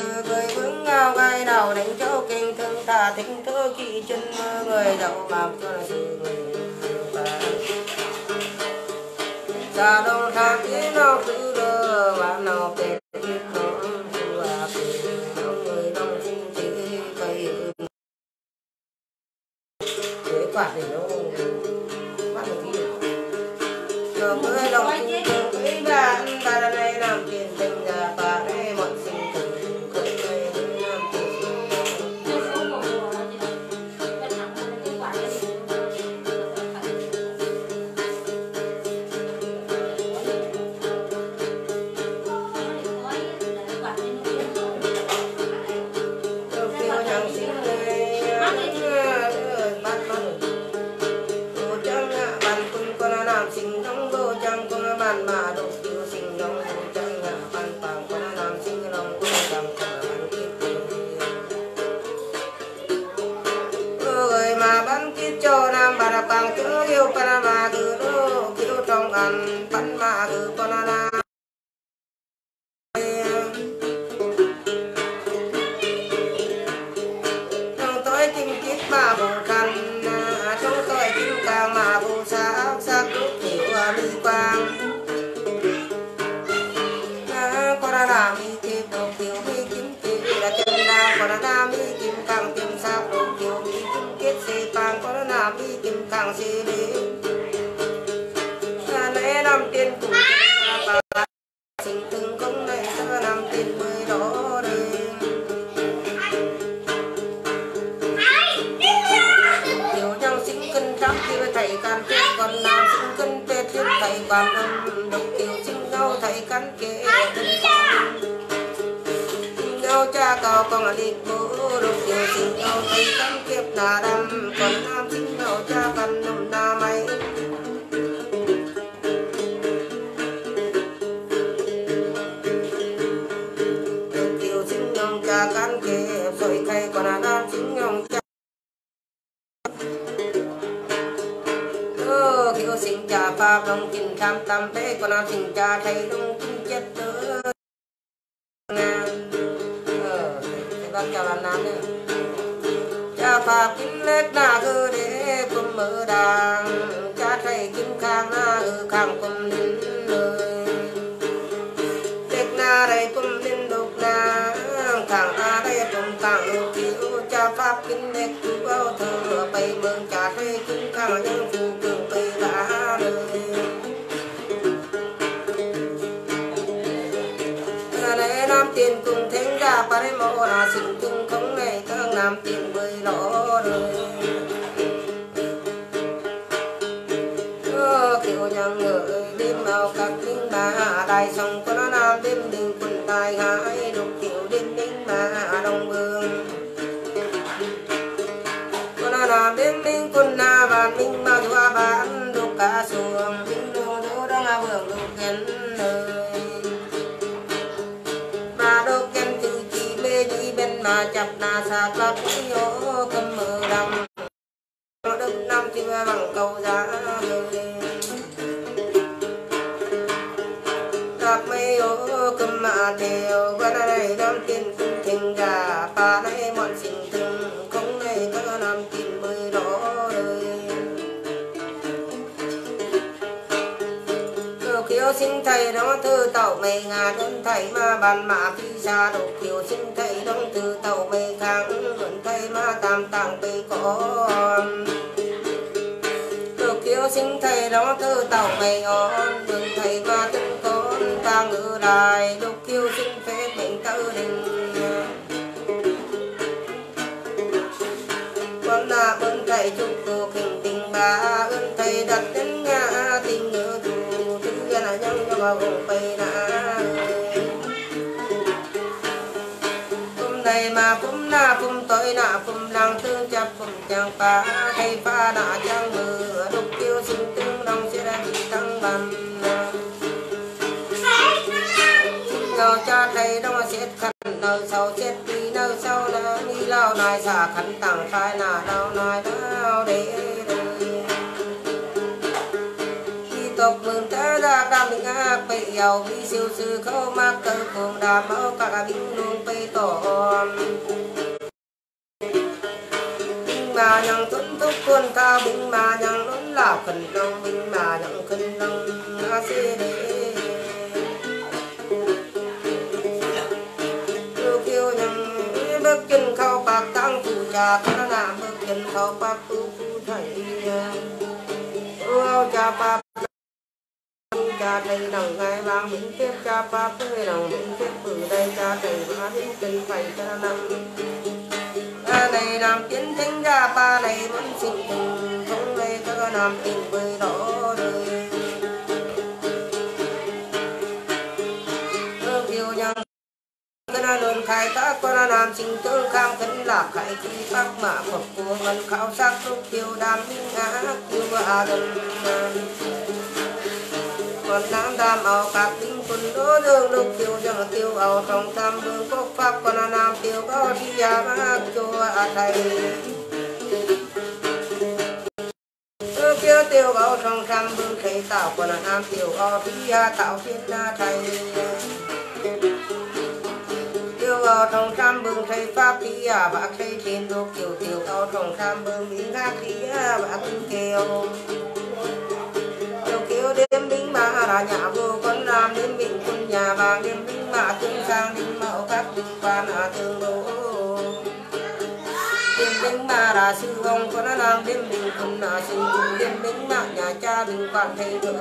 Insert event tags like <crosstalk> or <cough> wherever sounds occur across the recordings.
sư người vững ngao gai đầu đánh châu kinh thương ta thính thơ kỵ chân mơ người đầu mạc cho là sư người Sa đông tha tí nào cứ đơ và nào tên thơ bay mừng cha thầy kim khang nhân phù cường bay đã đời là nam tiền cùng thánh ra ba đêm mộ là sinh chung không ngày thằng nam tiền bơi lỗ đời. Kiểu nhang ngợi đêm vào các linh bà đại sông có nam, đêm đình quân tài hai na chập na sa lắc yo cầm mờ đầm. Nó đức năm chưa bằng cầu giá lời mây ô cầm mà theo qua đây năm tiền thình gà. Pa đây mọi sinh từng không này các năm tiền mới đó đời. Đồ kiều sinh thầy đó thơ tàu mây ngà đơn thầy mà bàn mã phi xa đồ kiều sinh thầy từ tàu mây kháng luận thầy ma tam tạng bê con được kiêu sinh thầy đó từ tàu mây ngon đường thầy ma tân con ta ngự đài được kiêu sinh phế bệnh tư đình. Con là ơn thầy chúc cô kinh tình ba ơn thầy đặt đến nga tình ngữ thù thứ là nhân cho mà vùng bay đã chẳng phá hay phá đã chẳng mưa đục tiêu sinh tương đông sẽ ra bị thăng bằng ngào cha thầy đông chết khăn, nợ sau chết đi, nợ sau là đi. Lao nai xả khăn tặng khai nà đau nai đau để khi tộc mừng ta ra đam mình ác bị giàu vì siêu sư khâu mắc cơ cùng đà máu cả bình luôn bị tổ quân ca binh mà nhằng lớn là khẩn năng binh mà nhằng khẩn năng a xê đế kêu nhằng bước chân khâu bạc tăng phù trà ta làm bước chân khâu bạc, tu phù thầy. Ưu cha bạc cha thầy đồng ngay vàng mình tiếp cha bạc phơi đồng mình tiếp bự đây cha thầy mà đến chân phải cha năm này làm tiến thánh ra ba này vẫn sinh tình, không đây các làm tình với đó đời kiều nhang cái nó luôn khai tác con làm sinh tương khang khấn lạc khai chi tác mã phật của ngân khảo sát, lúc tiêu đam minh ngã tiêu và đầm còn nam tam ao các linh quân đô dương lúc tiêu dương tiêu ao trong tam vương quốc pháp. Còn nam tiêu có đi gia ma kiều a thầy tiêu ao trong tam vương thầy tạo. Còn nam tiêu ao đi gia tạo thiên na thầy. Tiêu ao trong tam vương thầy pháp thi gia bạc thầy thiên đô. Kiều tiêu ao trong tam vương minh ngã thi và tinh kiều đêm binh mà là nhà vô con làm đêm bình quân nhà vàng đêm binh mã tương sang đêm mậu các bình quan à tương đô đêm binh mà là sư ông con làm đêm bình quân là cùng đêm binh mã nhà cha bình quan thầy đô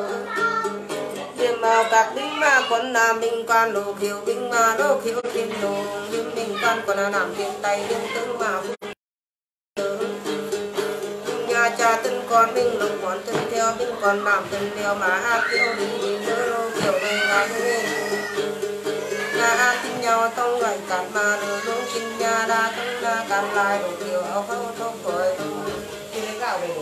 đêm mạo các binh mà con làm binh quan lô kiều binh mà lô kiều thiên đồ đêm binh quan con làm tiền tay đêm tướng mà con minh lục con thân theo bình con làm tân theo. Mà a tiêu đi đi đỡ lô kiểu này là thế nhà a tin nhau tông gạch cạn mà đồ lô kinh nhà đa tông đa cạn lại. Đồ kiểu áo khâu thông cởi khi lấy gạo để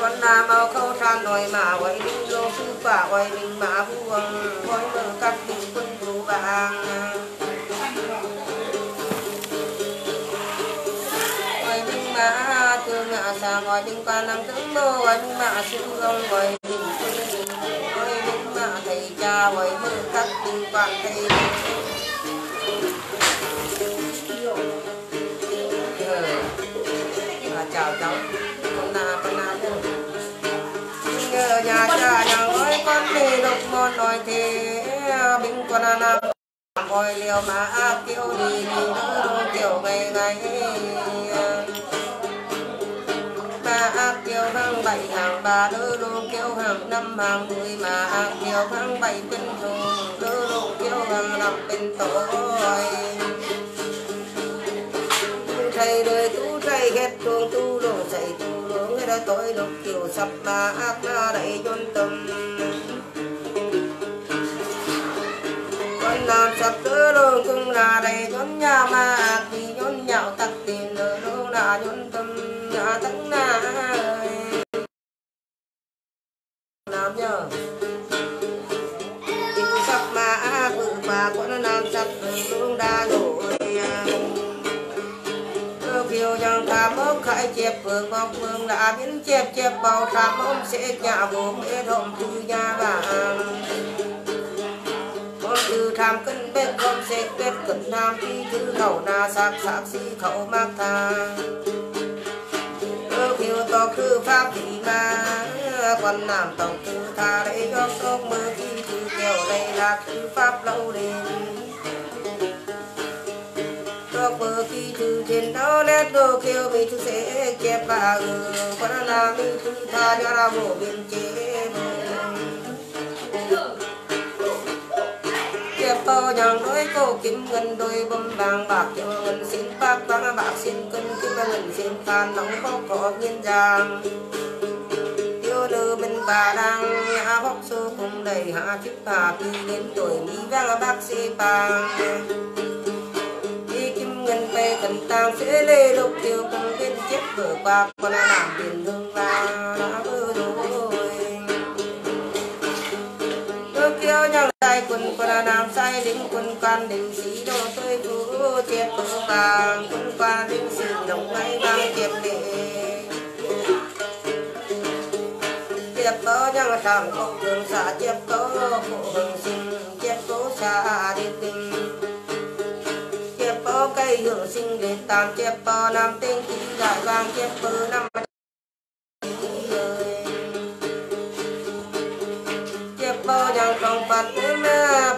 con nam áo khâu than nồi mà quay linh lô sư phả quay bình mà vuông. Quay mở cắt bình quân vũ vàng. Thương ngạ xa đinh quan năm tướng mô anh mà sư ông gọi đinh gọi đinh mạ thầy cha gọi mơ cắt đinh quan thầy ờ. ờ, chào cháu. Con na con na nhờ nhà cha nhà nói con đi lục môn nói thế bình quân na ngồi liều mà kêu đi đi đỡ kiểu ngày ngày. Bà hàng ba đơ lô kiều hàng năm hàng mười mà kiều hàng bảy bên thường đơ lô kêu hàng năm bên tối thầy đời tu thầy ghét chuông tu đồ dạy tu đồ người đã tối lúc kiều sập mà ác na đầy chôn tâm con làm sập tứ lô cũng là đầy chôn nhà mà thì chôn nhạo tắc tiền đơ lô là chôn tâm nhà tắc na nam nhá tình sắc mà bự và con nam sắc luôn đa đổi phiêu à. chẳng tham ốc khai chép phương bọc phương đã biến chép chép bao tham ông sẽ nhà vô mê động thư nhà vàng con từ tham cân bếp, con sẽ kết cận nam thi thư khẩu na sắc sắc si khẩu mạc thang phiêu to khư pháp thị mà quan nam, tổng tư tha để cho cốc mơ khi cứ kêu đây là cứ pháp lâu đền cốc mơ khi thư trên đó nét đồ kêu vì thư sẽ kẹp bà ừ quan nam mi thư tha cho ra bộ biên chế chép bao nhàng nói câu kim ngân đôi bông vàng bạc cho ngân xin bạc vàng bạc xin cân kim ngân xin phan nóng khó có nghiên giang lơ bên bà đang hạ hóc sơ cùng đầy hạ chiếc bà khi đến tuổi mỹ vang bác sĩ bà. Đi kim ngân về cần tang sẽ lê lục tiêu cùng bên chết vừa qua con làm tiền lương vàng đã vừa rồi. Tôi kêu nhau sai quân quân nam sai lính quân quan đình sĩ đô tôi phú chết tổ vàng. Quân quan đình sĩ đồng ngay vang tiệt lệ chép tố nhang thảm cốc đường xa chép tố, phụ hình sinh chép tố xa đi tình chép tố cây hưởng sinh để tam chép tố nam tinh chỉ đại vang chép tố năm chép tố nhang trong phật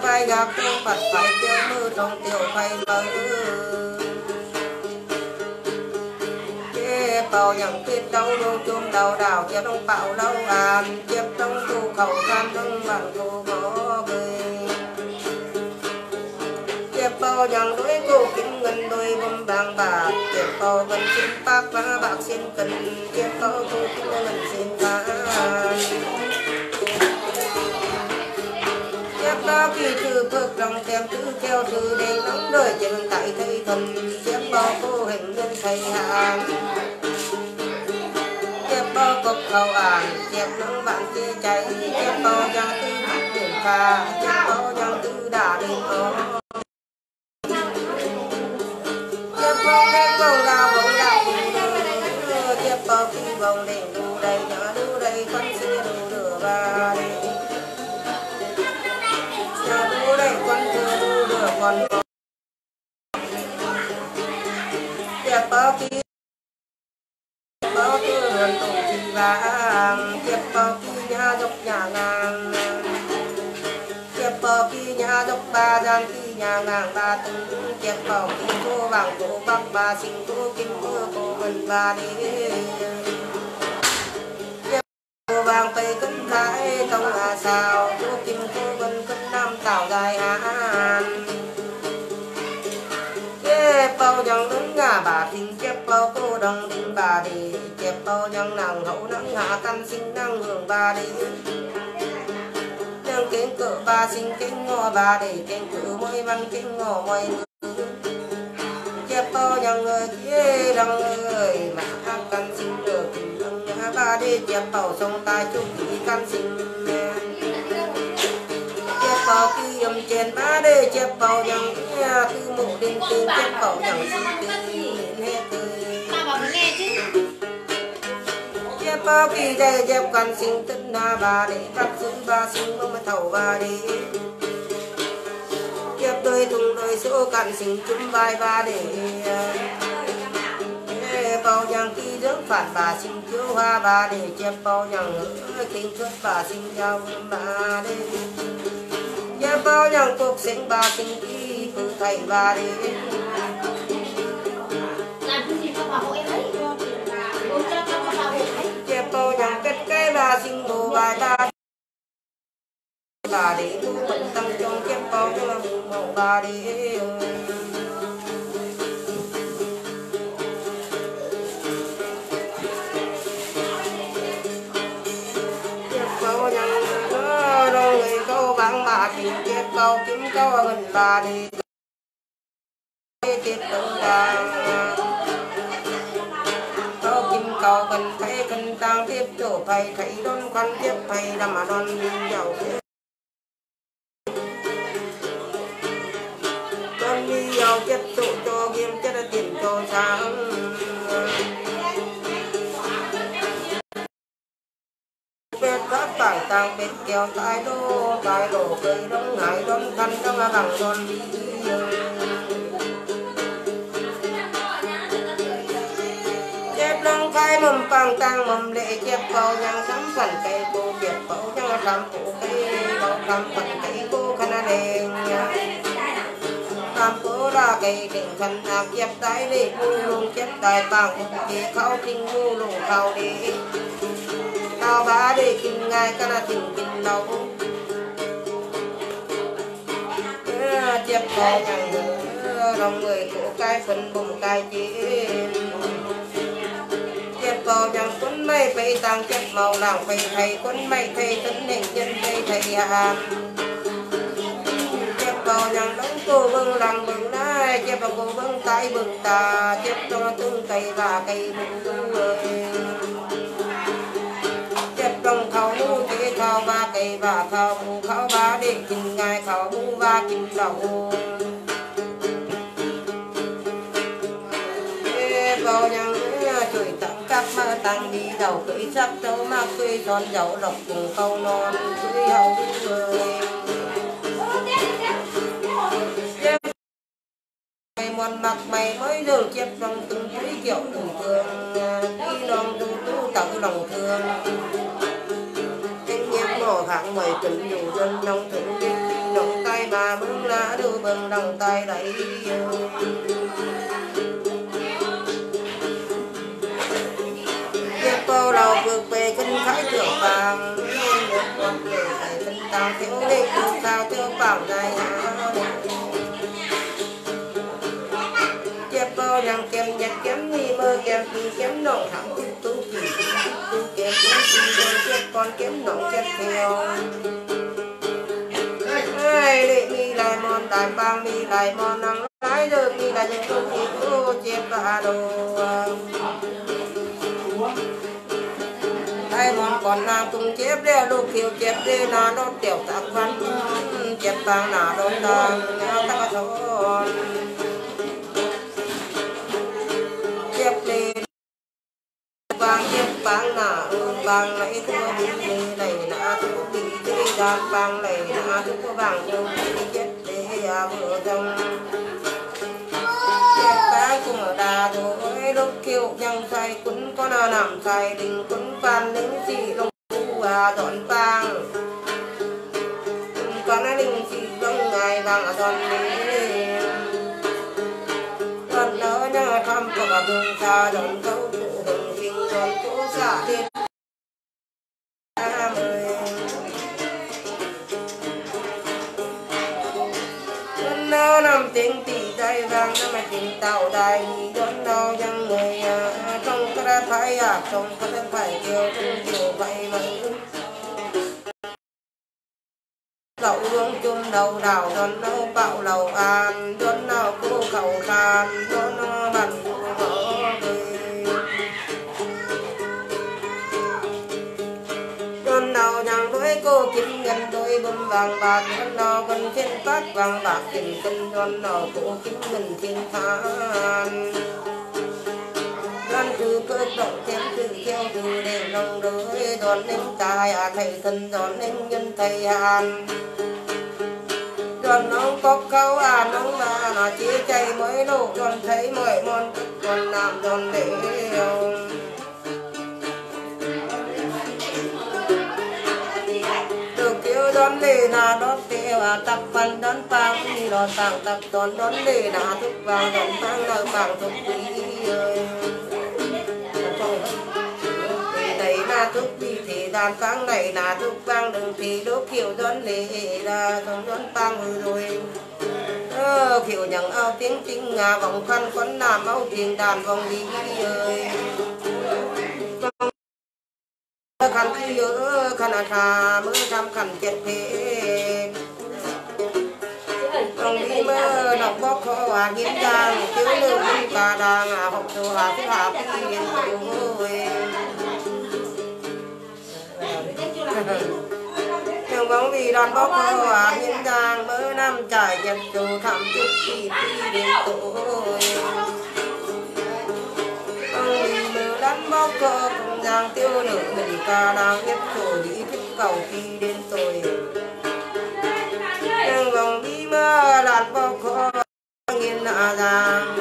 phải gặp trong phật, phải tiêu mưa trong tiểu phải mở nhận tiên đâu đô chung đầu đào chép trong bạo lâu an chép trong tu khẩu tham trong bằng tu có bơi chép bao nhận đối cô kính ngân đôi bông vàng bạc chép bao gần xin bác và bạc xin cần chép bao cô kính ngân xin bạc chép bao kỳ trừ phước lòng tem thứ theo thứ để nóng đời chép tại thầy thần chép bao cô hình nhân thầy hạn bơ cục cầu ản chẹp nắng bạn chia cháy chẹp to giang tư biển pha chẹp to giang tư đà đình ô chẹp bơ đen cầu đào bầu đào chẹp to phi vòng đèn đu đầy nhớ đu đầy, con xưa đu lửa ba đi. Nhớ đu đầy, con xưa đu lửa con chẹp to phi giang ngang ba tung tiếp bảo kim cô vàng cô bắc ba sinh cô kim cô cô mình ba đi cô vàng tây cân thái tông hà sao cô kim cô vân cân nam tạo dài hàn chép bao dòng đứng ngà bà thình chép bao cô đồng thình bà đi chép bao dòng nàng hậu nắng hạ căn sinh năng hưởng bà đi kinh cự ba sinh kinh ngô ba để kinh cự môi văn kiến ngò môi chép bao dòng người kia đồng người, mà hạ căn sinh được nâng ba để chép bao sông tai chúc kỳ căn sinh chép bao kỳ âm trên ba để chép bao dòng tư mục đình tư chép bao dòng sinh tư hết tươi pa bao kỳ đây chép căn sinh tất na ba đi cắt giữ ba sinh mong thầu ba đi kiếp đôi thùng đôi số cạn sinh chúng vai ba để bao nhang khi dưỡng phản bà sinh thiếu hoa ba để chép bao nhang ngữ kinh thất bà sinh giao ba để chép bao nhang cuộc sinh bà sinh khi phụ thầy ba để tô nhang kết cái là sinh đồ bài ta. Bà để tu bệnh tâm trong kiếp bao cho màu ba để câu nhang rồi người câu bằng bà tìm chép câu kiếm câu hình bà đi tiếp tục tăng tiếp chỗ phải thấy đón quan tiếp phải đâm mà đón giàu con đi giàu chất tụ cho game chất tiền cho sáng. Bên các tảng tàng bên kéo tai đô tai đổ cây đông hải đông khăn đông bằng đòn đi. Chép mầm bằng tăng mầm lệ chép phao nhang sắm phần cây cô chép phao nhang làm phụ cây cầu làm phần cây cô khăn đèn làm cô ra cây đỉnh khăn ạc chép tay đi bu lùng chép tay bằng chỉ khâu kinh bu lùng khâu đi tao bá đi kinh ngay cái là tình kinh đâu chép phao nhang lòng người của cái phần bùng cái chỉ cầu nhằm quân mây bay tăng chất màu lạng bay thầy quân mây, thầy tấn định chân bay thầy hàm chép cầu nhằm đóng cô vương làng bừng nai chép vào cô vương tay bừng tà, chép cho tương cây và cây bừng tu ơi. Chép trong khẩu mu thế khẩu ba cây và khẩu mu khẩu ba để kinh ngài khẩu mu và kinh đầu bao sắc tăng đi đầu cưỡi sắc tấu ma quê tròn dấu lộc cùng câu non cưỡi hậu người. Mày mòn mặc mày mới giờ chép rằng từng quý kiểu từng thường đi non tu tu tận lòng thương. Anh nghiệp mỏ hạng mày tình nhiều dân nông thượng động tay bà bưng lá đưa bưng đồng tay đẩy lâu lâu đầu vượt về kinh khái trưởng vàng. Được tao thiếu đi tu sao thiếu bảo này. Chép bao nhằm kèm nhặt kém ni mơ kèm kỳ kém nồng thẳng tu tu kỳ. Tu kém kém kỳ đơn chép con kém nồng chép theo. Ai lệ mi lại mòn đại bang mi lại mòn nắng lái được mi lại những công việc ô chép bà đồ. Còn nào tung chép đeo lúc kiều chép đê na đốt tiểu tạc văn, chép bang na đốt tàng nhau ta thôn chép đê bang chép bang na bang lấy thua đi đi này na thua đi đi đàn bang lấy na thua bang đâu đi chép đê à vừa dòng sai bang ở đà rồi lúc kiệu chẳng say cũng có nào nằm say đình cũng phan lính gì lông phu à dọn vàng. Có nó đình gì lông ngày vàng ở dọn đi dọn đỡ nhờ thăm của bà vương xa dọn câu cụ hừng kinh dọn không bỏ lỡ những nằm tiếng dẫn tay vàng nó mà tình tạo đài đón đau dân người trong cái đã phải à trong cái đã phải kêu trong chiều vậy mà. Lậu hương chung đầu đảo đón đâu bạo lầu an, đón nào cô khẩu khan đón nó đón nào nhàng đôi cô kiếm ngân đôi bông vàng bạc đón nào cần thiên phát vàng bạc, tình cân đón nào cô kính mình thiên than. Lan từ cơ động thêm từ theo từ để lòng đời đoàn nên tài à thầy thân đoàn nên nhân thầy hàn. Đoàn nó có câu à nó mà à nó chỉ chạy mới đủ đoàn thấy mọi món còn làm đoàn để đón lê là đón tê à tập văn đón bang đi đón tặng tập đón đón lê na thúc vàng đón bang là bang thúc quý ơi này là thúc đi thì đàn phang này là thúc vang đừng thì đốt kiểu đón lê là đón đón bang rồi kiểu nhận ao tiếng tinh ngà vòng khăn quấn làm áo tiền đàn vòng đi ơi khăn khi nhớ, khăn à thà mới khăn chết thế. Ông đi mơ đọc bóc khó à hiến giang thiếu lưu đi bà đàng à học đồ hà thứ hà khi hiến ôi nhưng bóng vì đoàn bóc khó à hiến giang mơ năm trải nhật đồ thảm chút khi đi đến tội. Ông vì mơ đàn bóc khó không giang tiêu nữ mình ca đang nhất khổ đi thích cầu khi đến tôi nhưng vòng đi mơ làn bóc khó nghiên nạ giang.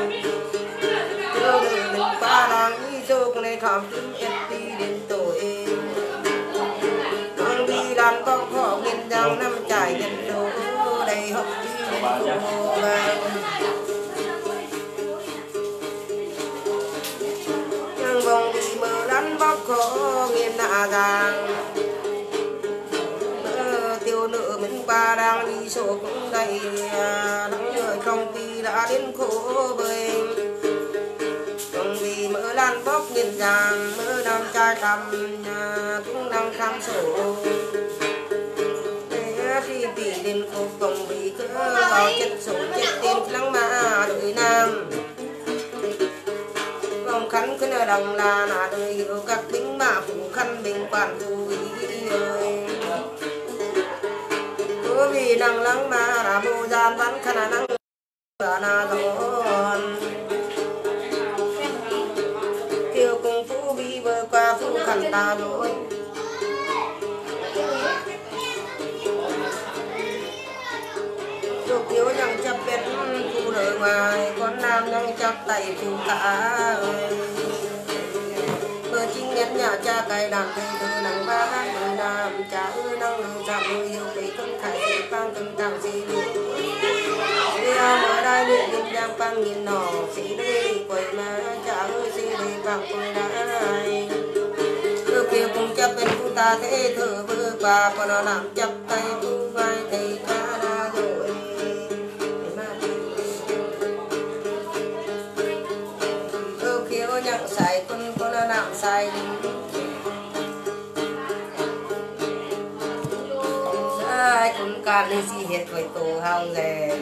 Tiêu nữ mình ca đang đi dục này thảm chút nhất đi đến tội. Ông đi làn bóc khó nghiên giang năm trải nhật đồ đầy học đi đến tội giang ờ, tiêu nữ mình ba đang đi sổ cũng đầy à, nắng người trong khi đã đến khổ bơi còn vì mỡ lan bóc nghiền giang mỡ năm trai tầm cũng đang tham sổ. Khi bị đến khổ còn vì cỡ vào chất sổ chết tên lăng mà đội nam. Vòng khánh cứ nơi đồng là nà đời hiểu các binh bà phụ khăn bình quản phụ ý ơi. Cứ vì năng lắng mà ra mô gian văn khăn à năng bà na dọn kêu cùng phụ vi bờ qua phụ khăn ta rồi chụp yếu chẳng chấp biết phụ đời ngoài, con nam đang chấp tay phụ cả ơi cha cài đạp thầy từ nắng ba hát nắng đàm cha ư năng lượng giảm ư yêu kỳ cưng thầy sự căng cưng tạo gì. Đủ vì à mở đai luyện nhìn đang băng nhìn nỏ sĩ đi quầy mà cha ư gì đi bằng tôi đã ai kia cùng chấp bên chúng ta thế thử vư bà còn làm chấp tay vư vai thầy ta lên gì hết với tổ hao rẻ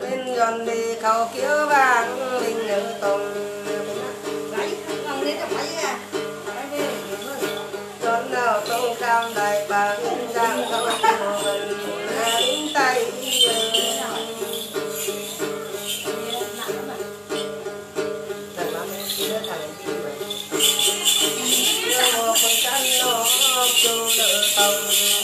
lên gần đi cầu kia vàng, linh nữ tông Oh,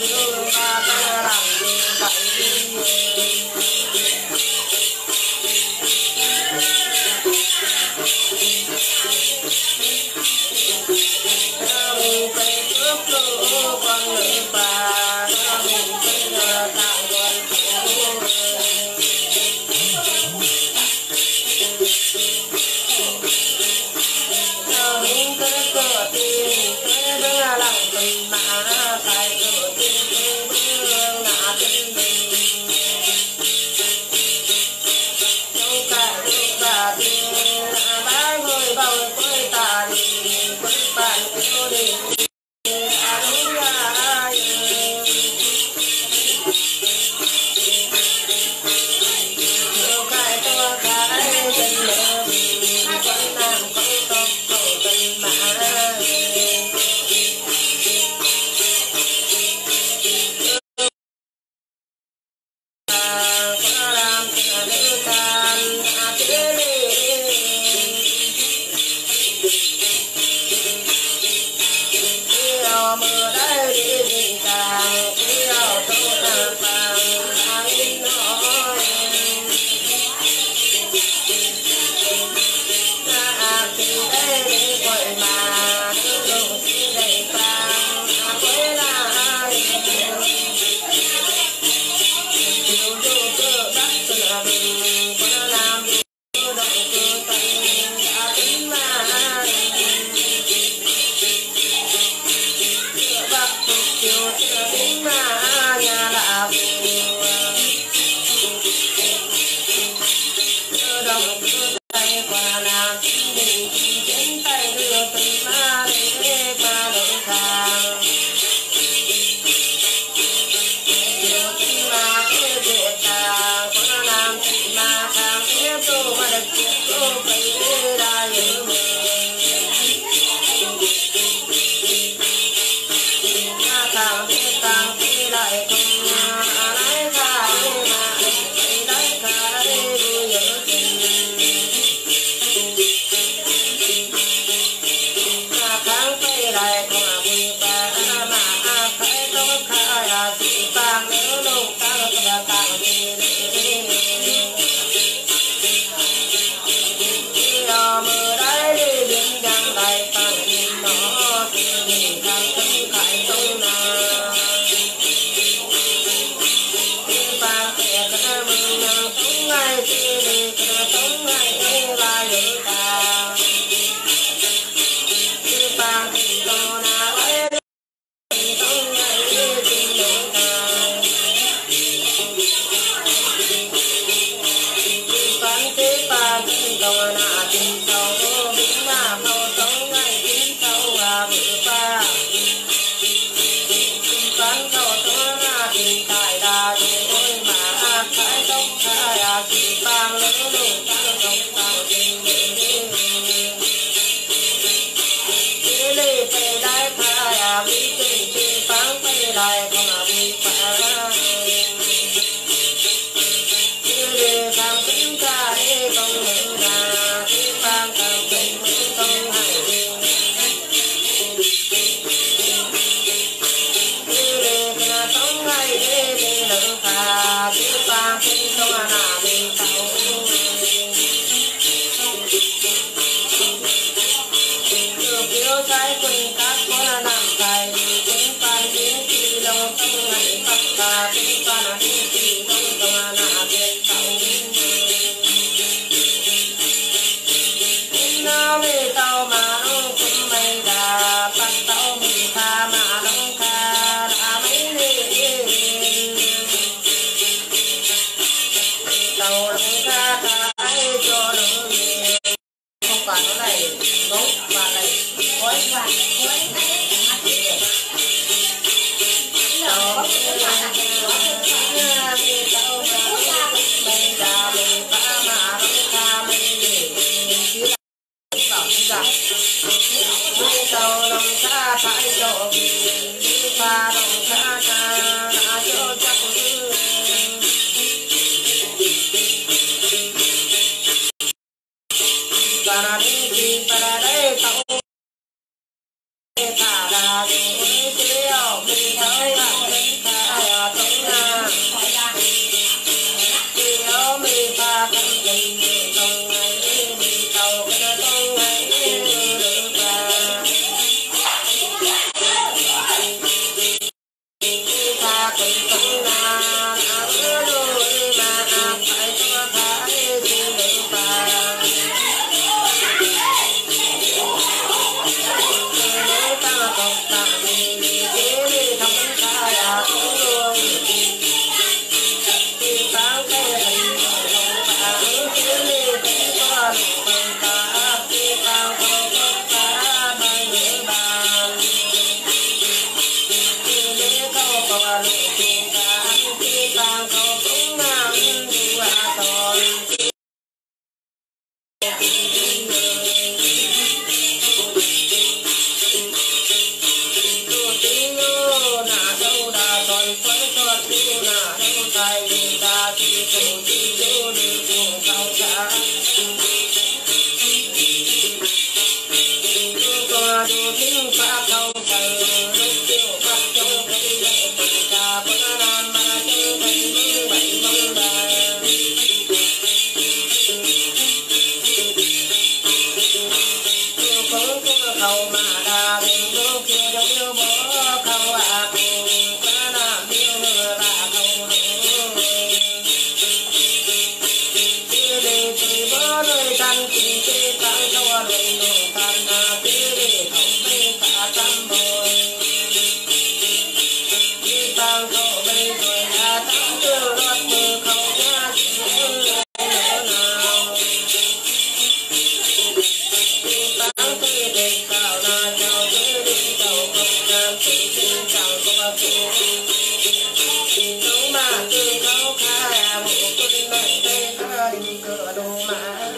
tay cửa đồ mã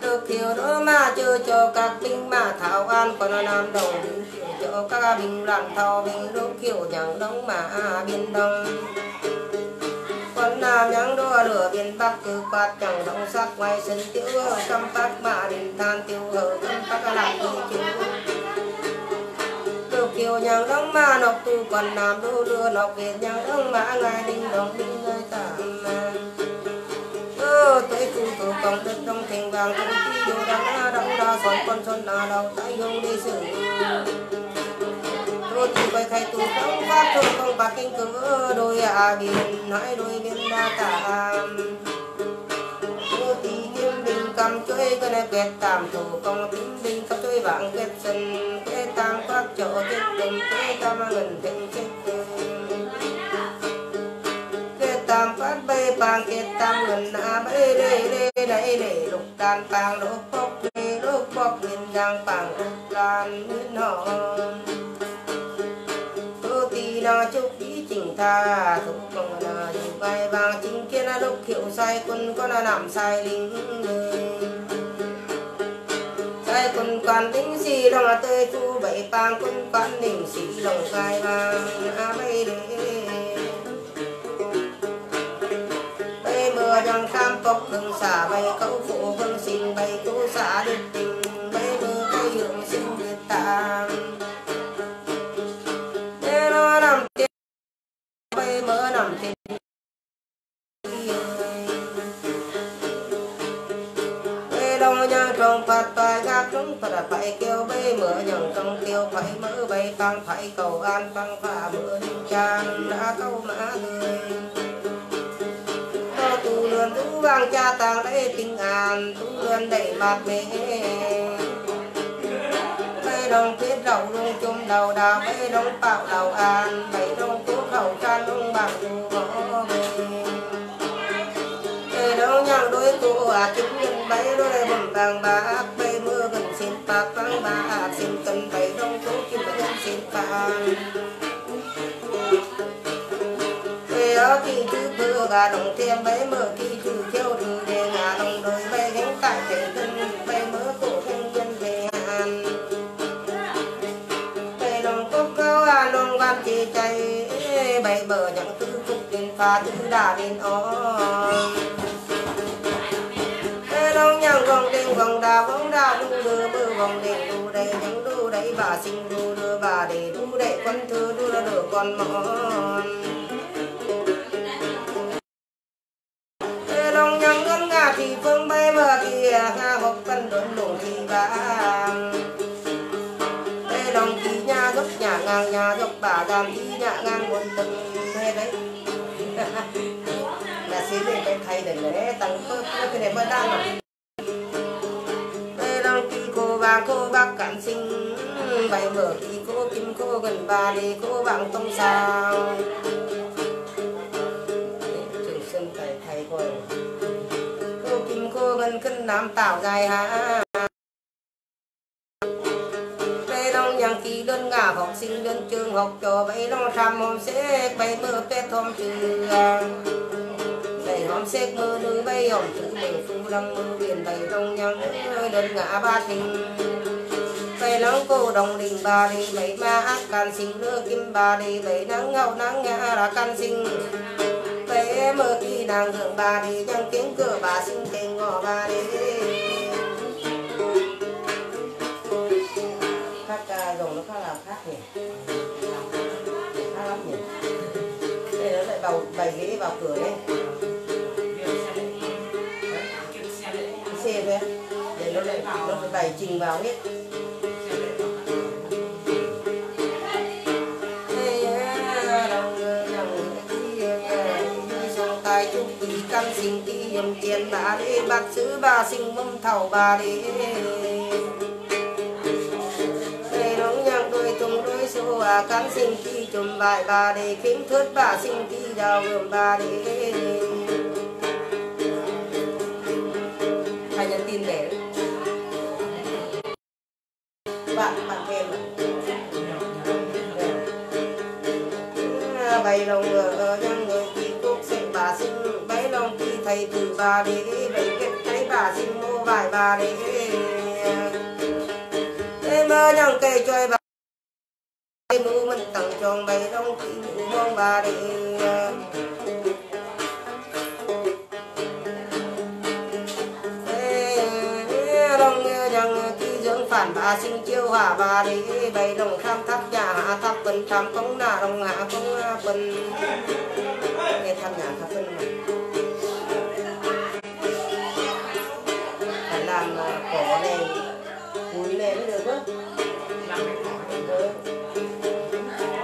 được hiểu đó mà chưa cho các binh mà thảo an còn nam đầu cho các binh làm thao binh lúc kiểu chẳng đông mà biên đông con nam nhắn đo lửa biên bắc cứ quạt chẳng động sắc ngoài sân tiểu căm phát mà đình than tiêu hở căm phát lại đi chữ kiều nhàng đông ma nọc tu còn nam đô đưa nọc việt nhàng đông mã ngài đình đồng đinh tổng đất trong thành vàng trong khi đồ đắng đau đa xoắn con xuân là đau tay gông đi xử tôi chỉ quay khai tù trong phát thương không bạc canh cỡ đôi à biển hãy đôi biên đa cả tôi chỉ kiếm bình cầm chơi cái này quẹt tạm thủ công tính bình chơi vàng quẹt sân quẹt tam các chỗ quẹt đồng quẹt tam ngần thành quẹt pang kiệt tăng gần na bê đê đê đê đê lục tan pang lục bốc đê lục bốc lên giang pang lục lan nguyên hòn tô tì na chúc ý chỉnh tha thúc công na dù bay vàng chính kia na lúc hiệu sai quân có na làm sai lính sai quân quan tính gì lòng là tê chu bảy pang quân quan đỉnh sĩ lòng sai vàng na bê đê dân kham tộc hương xả bay câu phụ hưng sinh bay tu xả địch tình bay mơ cây hương sinh việt tạng. Thế nó nằm tiền bay mơ nằm tiền trong phật tài gác chúng phật phải kêu bay mưa nhường trong tiêu phải mỡ bay tăng phải cầu an tăng phạ mưa linh chan đã câu mã người tu tu vang cha tàng lấy tình an tu luôn đẩy bạc mê bê đồng tuyết đầu lung chung đầu đào bê đồng bạo đầu an bê đồng tú khẩu can lung bạc dù võ bê bê đồng nhang đôi tu à chúng nhân bay đôi bầm vàng bạc. Bay mưa gần xin bạc vàng bạc, xin cần bê đồng tú kim bê xin bạc đó khi kỳ bơ gà đồng thêm bê mơ khi thứ theo đường để ngà đồng đôi bay gánh tại thể tân bay mơ cổ thanh nhân về hàn. Bay đồng cốc cao à nông văn chỉ chạy bay bờ nhận tư cục đến pha tư đà đến on bay đồng nhang vòng đêm vòng đà vòng đà đu đưa bơ vòng đêm đu đầy nhắn đu đầy bà sinh đu đưa bà để đu đầy quân thư đu đỡ con mòn. Bà <laughs> đàm thì nhà ngang một từng thế đấy. Là xí lên cái thầy để lấy tăng phơ cái này mới đang mà. Ê đồng thì cô vàng cô bác cản sinh bay bờ thì cô kim cô gần bà đi cô vàng tông sao trường xuân thầy thầy coi cô kim cô ngân cân nam tạo dài hạ ngọc học cho bay long tham hôm sẽ bay mơ tết hôm trừ bay hôm sẽ mơ núi bay hôm trừ bay phu đăng mơ biển bay đông nhang nơi đơn ngã ba tình bay nắng cô đồng đình bà đi bay ma ác can sinh đưa kim bà đi bay nắng ngầu nắng ngã là can sinh. Bay mơ khi nàng hưởng bà đi chẳng tiếng cửa bà xin tên ngõ bà đi. Vào bày ghế vào cửa đây xe thôi để nó lại nó phải bày trình vào hết căn sinh hiểm tiền bà đi. Bạc sứ bà sinh mâm thảo bà đi. Đây nóng nhang đôi tung đôi số à căn sinh kỳ chùm bài bà đi. Kiếm thước bà sinh kỳ đào gồm bà đi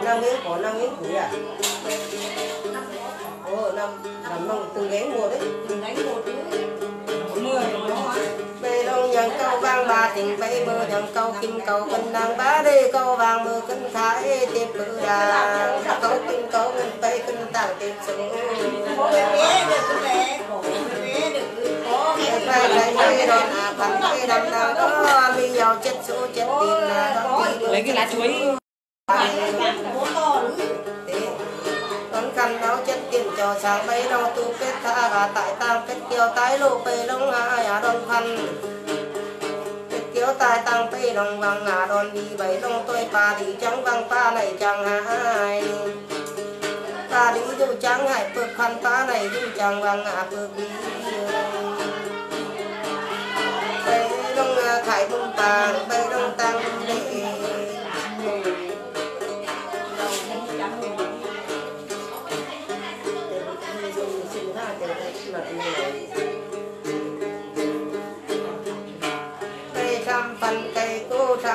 năm miếng cỏ năm miếng cúi à ồ năm năm năm từng gánh một đấy. Từng gánh một bê đông nhận câu vang ba tình bê mơ nhận câu kim câu cân đăng bá đi câu vàng mơ cân thái tiếp bự đà. Câu kim câu ngân bê cân tàng tiếp xuống Hãy subscribe cho kênh Ghiền Mì Gõ Để không bỏ lỡ lấy cái lá chuối con cần áo chất tiền cho sáng bay đâu tu kết tha gà tại tang kết kiều tái lộ bê đông ngã à đòn khăn kết kiều tai tang bê đông vàng ngã đòn đi bảy đông tôi pa đi trắng vàng pa này chẳng hai ta đi dù trắng hải phước khăn ta này dù chẳng vàng ngã phước đi bê đông khải bông tàng bê đông tàng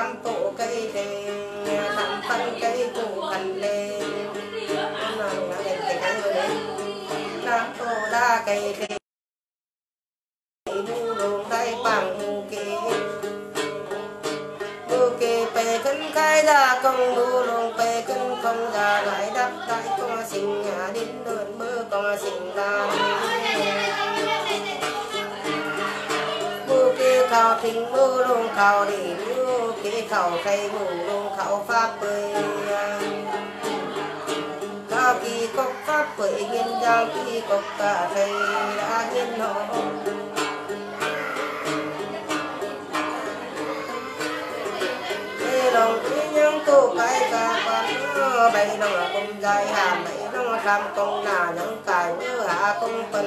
bông tụ tổ cây đề thăm phân cây tụ cần đề nó là cái cái cái người đấy nam tổ đa cây đề mu đường tay bằng mu kê. Mu kê bề cân khai ra công mu đường bề cân công ra lại đắp tại công sinh nhà đến đơn mơ công sinh ra. Mu kê khảo thính mu đường khi đi thầy pháp bơi à. cao kỳ cốc pháp bơi, nghiên giang kỳ cốc cả thầy đã nghiên hộ lòng quý nhân tu cái ca quan bảy lòng là công dài hà, bảy lòng tham công nà những cài mưa hạ công phân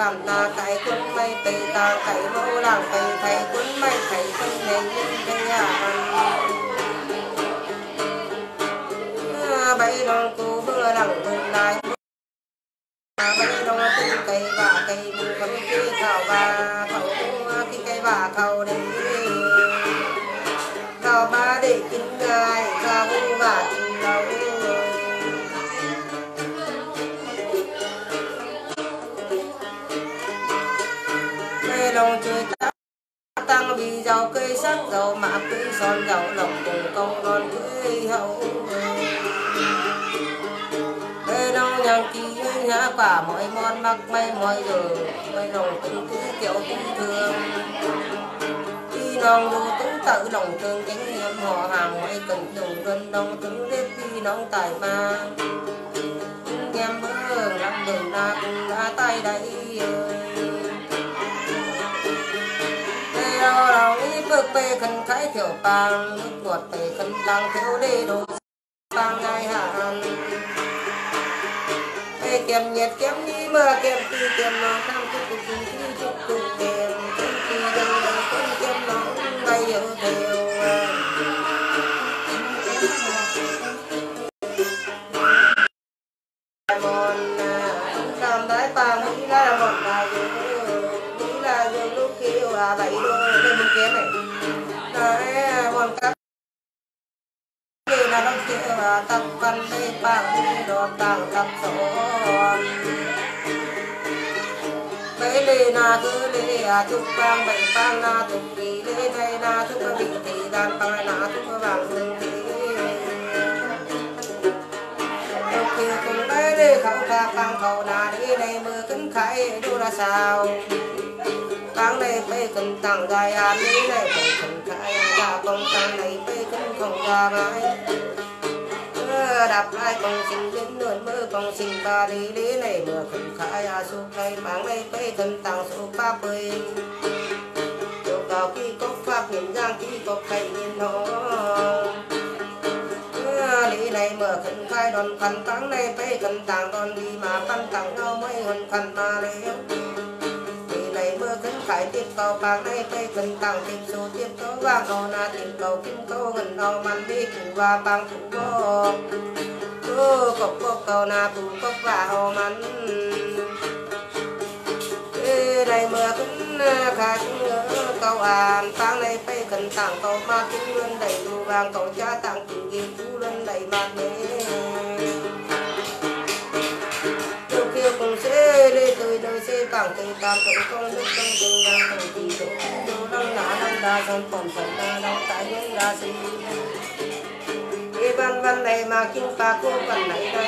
cảm ta cái quân mây tây ta cái mẫu làng tây thầy quân mây thầy quân này nhân tây hà bay lòng tu vừa lặng tương lại. Bay đông tinh cây và cây bù cầm cây thảo và à, khẩu cái cây và thảo để thảo ba để kinh ngài khảo và tăng giàu cây sắc giàu mạ cây son giàu lộc cùng công non cưới hậu. Cây đâu nhàng kỳ nhã quả, mọi món mắc may, mọi giờ mấy lòng tình cứ kiểu tình thương. Khi non đu tú tự lòng thương chánh niệm họ hàng mọi cần dùng gần đông tướng đếp khi nóng tài ma em mơ lắm, đường na cùng đã tay đây ơi tê bước bê khái thiểu tàng, nước ngọt bê khấn tăng thiếu đi đồ bang ngay hạn tê kiềm nhiệt kem đi mưa kiềm ti kiềm nó na cứ lê a tu bang bảy bang na tu kỳ lê này na chúc bi thị dan bang na chúc vàng thương thị đầu kia cùng mấy lê khẩu ca bang khẩu na đi này mưa kính khai đô ra sao bang này bê cần tăng gai an đi này bê cần khai ra công tăng này bê cần không ra mãi đạp lại con sinh đến nửa mơ con sinh ta đi lý này mưa khẩn khai à su cây mang này cây cần tăng số ba bơi chỗ cao khi cốc pháp nhìn giang, khi cốc cây nhìn nó lý này mưa khẩn khai đòn khẩn tăng này cây cần tăng đòn đi mà khẩn tăng đâu mấy hồn khẩn ta liễu này khải kính phải tiếp cầu bạc đây, cây cần tặng tiếp số tiếp cầu vàng cầu na tiếp cầu kim cầu gần đầu mặn đi, thủ và bằng thủ bò ô, cốc cốc cầu na thủ cốc và hồ man đây mưa cũng à, khá kính cầu an tăng này cây cần tặng, cầu ma kim luôn đầy đủ vàng, cầu cha tặng kính kim phú luôn đầy mặn đấy sẽ đi tới đời sẽ bằng tình cảm tự công đức công tình đang thành tình độ đồ năm đá năm đa dân phẩm phẩm đa đóng tại nhân đa sinh cái văn văn này mà kinh phá cô văn này đây.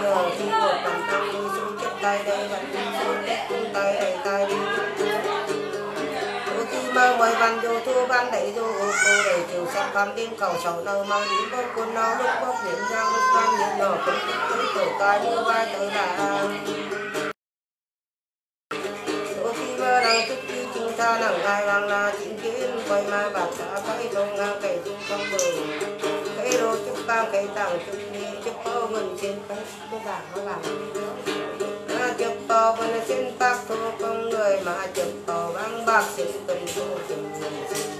Người khi của phần tâm tôi xuống chất tay đây. Văn đi xuống chất cung tay đầy tay đi. Mơ mời văn dù thu văn đẩy dù ô cô để chiều sắc văn đêm cầu sầu nâu. Mang đến bốc quân nó lúc bốc hiểm giang lúc văn những nhỏ cũng tới tổ cai như vai tới là ô khi mơ đang thức khi chúng ta nặng gai vàng là chính kiến quay ma bạc xã phải lông ngang cái chung không bờ cái đô chúc bang cái tặng chúc đi chúc bao gần trên cây cô bảng nó làm chụp bò bên xin tác thu con người mà chụp to băng bạc xin tình thu chừng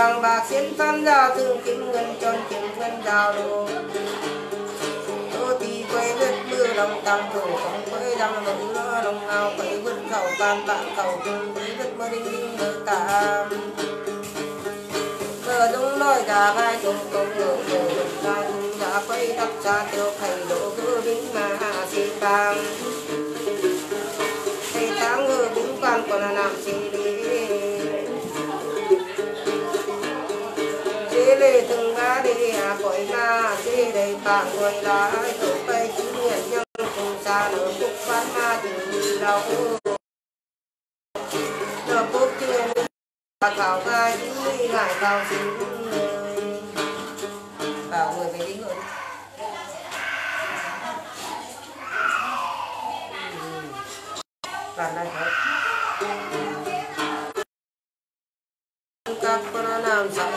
vàng bạc khiến thân ra thương kiếm ngân tròn kiếm ngân đào đồ. Tôi tì quay vết mưa lòng tăng thổ không quay đăng lộng lo lòng ngào quay vượt khẩu bàn bạn cầu, cùng quay vượt mơ đinh đinh mơ tạm mơ đông lôi đà vai trùng công lộ đồ lục ta đã quay đắp ra tiêu thầy đỗ cứ bính mà hạ xin bang thầy tám ngư bính quan còn là nam xin từng ngã đi à gọi na đề đầy tạng gọi là ai tổ bay chứng nhận nhân cùng ta. Nở phúc phát ma từ như đau. Nở phúc thiên và thảo gai như ngải vào sinh bảo người về đi ngưỡng và đây hết các con làm sao